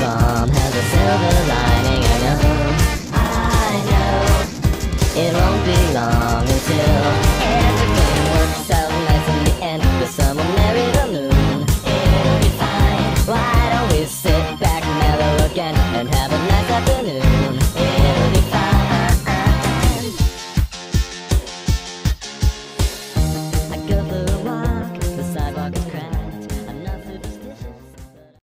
bomb has a silver lining. I know, I know. It won't be long until everything works out nice in the end. The sun will marry the moon. It'll be fine. Why don't we sit back, mellow again, and have a nice afternoon.